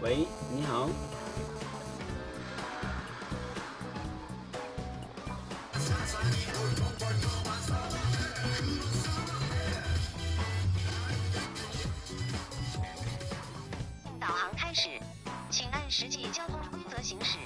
喂你好。导航开始请按实际交通规则行驶。